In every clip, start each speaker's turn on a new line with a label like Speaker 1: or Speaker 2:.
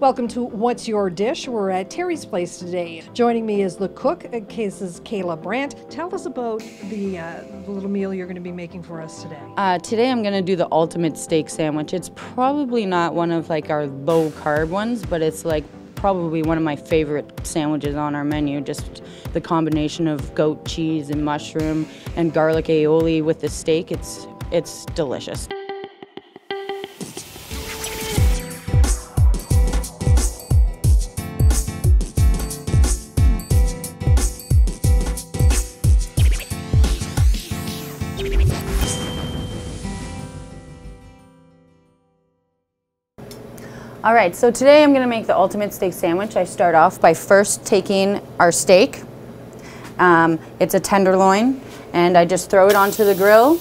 Speaker 1: Welcome to What's Your Dish? We're at Terry's Place today. Joining me is the cook, is Kayla Brandt. Tell us about the, uh, the little meal you're going to be making for us today.
Speaker 2: Uh, today I'm gonna do the ultimate steak sandwich. It's probably not one of like our low carb ones, but it's like probably one of my favorite sandwiches on our menu. Just the combination of goat cheese and mushroom and garlic aioli with the steak. It's it's delicious. All right, so today I'm gonna make the ultimate steak sandwich. I start off by first taking our steak. Um, it's a tenderloin, and I just throw it onto the grill,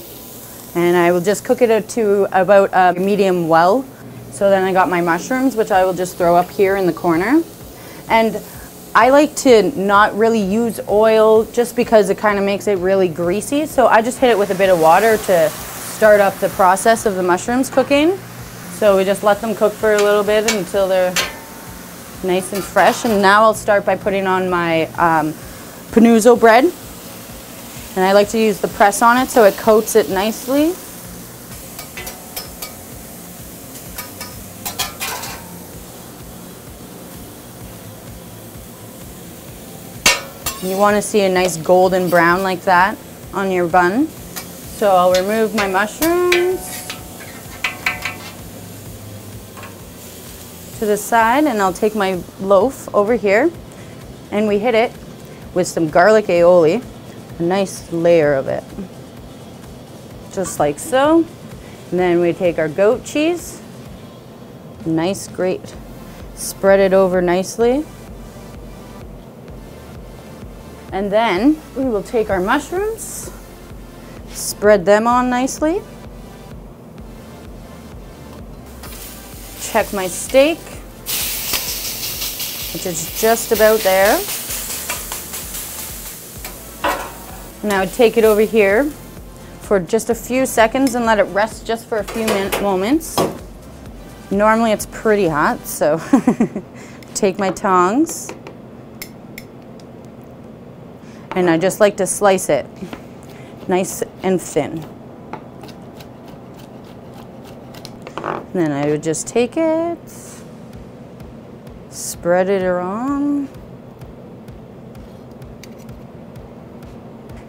Speaker 2: and I will just cook it to about a medium well. So then I got my mushrooms, which I will just throw up here in the corner. And I like to not really use oil just because it kind of makes it really greasy. So I just hit it with a bit of water to start up the process of the mushrooms cooking. So we just let them cook for a little bit until they're nice and fresh. And now I'll start by putting on my um, panuzzo bread. And I like to use the press on it so it coats it nicely. You want to see a nice golden brown like that on your bun. So I'll remove my mushrooms. To the side and I'll take my loaf over here and we hit it with some garlic aioli, a nice layer of it. Just like so. And then we take our goat cheese, nice, great. Spread it over nicely. And then we will take our mushrooms, spread them on nicely. Check my steak, which is just about there. Now take it over here for just a few seconds and let it rest just for a few moments. Normally it's pretty hot, so take my tongs and I just like to slice it nice and thin. And then I would just take it, spread it around.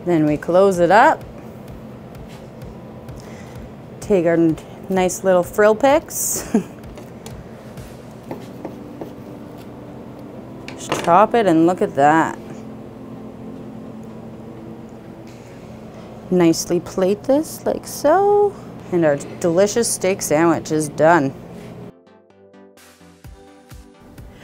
Speaker 2: Then we close it up. Take our nice little frill picks. Just chop it and look at that. Nicely plate this like so. And our delicious steak sandwich is done.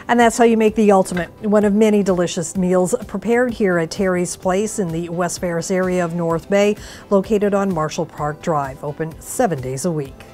Speaker 1: And that's how you make the ultimate, one of many delicious meals prepared here at Terry's Place in the West Ferris area of North Bay, located on Marshall Park Drive, open seven days a week.